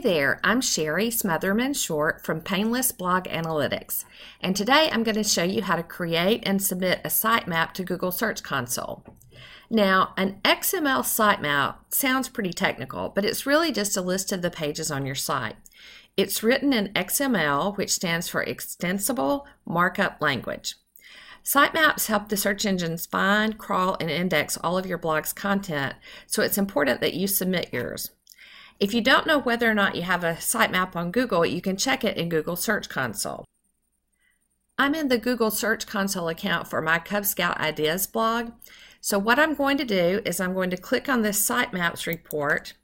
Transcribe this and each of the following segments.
there, I'm Sherry Smotherman Short from Painless Blog Analytics, and today I'm going to show you how to create and submit a sitemap to Google Search Console. Now, an XML sitemap sounds pretty technical, but it's really just a list of the pages on your site. It's written in XML, which stands for Extensible Markup Language. Sitemaps help the search engines find, crawl, and index all of your blog's content, so it's important that you submit yours. If you don't know whether or not you have a sitemap on Google, you can check it in Google Search Console. I'm in the Google Search Console account for my Cub Scout Ideas blog. So what I'm going to do is I'm going to click on this sitemaps report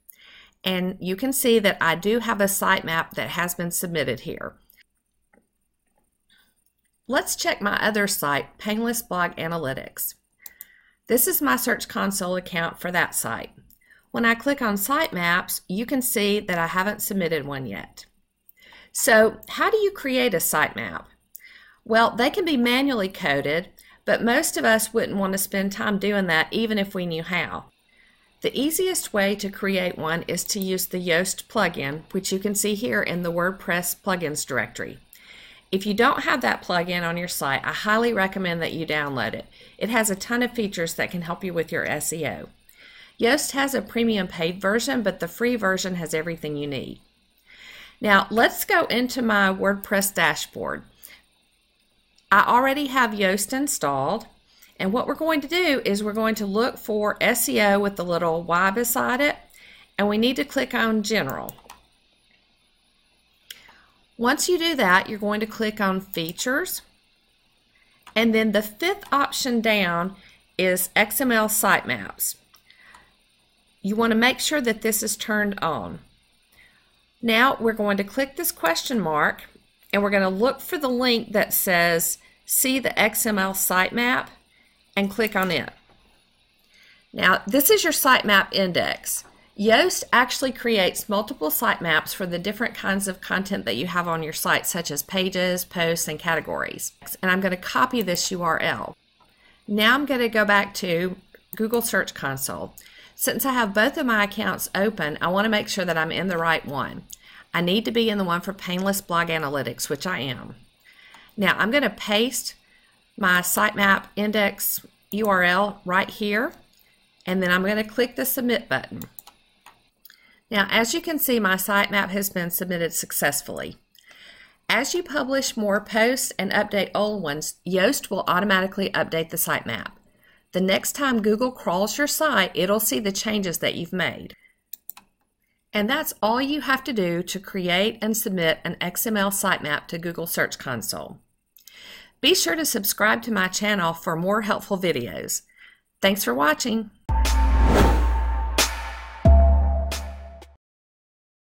and you can see that I do have a sitemap that has been submitted here. Let's check my other site, Painless Blog Analytics. This is my Search Console account for that site. When I click on Sitemaps, you can see that I haven't submitted one yet. So how do you create a sitemap? Well, they can be manually coded, but most of us wouldn't want to spend time doing that even if we knew how. The easiest way to create one is to use the Yoast plugin, which you can see here in the WordPress plugins directory. If you don't have that plugin on your site, I highly recommend that you download it. It has a ton of features that can help you with your SEO. Yoast has a premium paid version, but the free version has everything you need. Now, let's go into my WordPress dashboard. I already have Yoast installed, and what we're going to do is we're going to look for SEO with the little Y beside it, and we need to click on General. Once you do that, you're going to click on Features, and then the fifth option down is XML sitemaps you want to make sure that this is turned on. Now we're going to click this question mark and we're going to look for the link that says see the XML sitemap and click on it. Now this is your sitemap index. Yoast actually creates multiple sitemaps for the different kinds of content that you have on your site such as pages, posts, and categories. And I'm going to copy this URL. Now I'm going to go back to Google Search Console. Since I have both of my accounts open, I want to make sure that I'm in the right one. I need to be in the one for Painless Blog Analytics, which I am. Now I'm going to paste my sitemap index URL right here, and then I'm going to click the Submit button. Now, as you can see, my sitemap has been submitted successfully. As you publish more posts and update old ones, Yoast will automatically update the sitemap. The next time Google crawls your site, it'll see the changes that you've made. And that's all you have to do to create and submit an XML sitemap to Google Search Console. Be sure to subscribe to my channel for more helpful videos. Thanks for watching.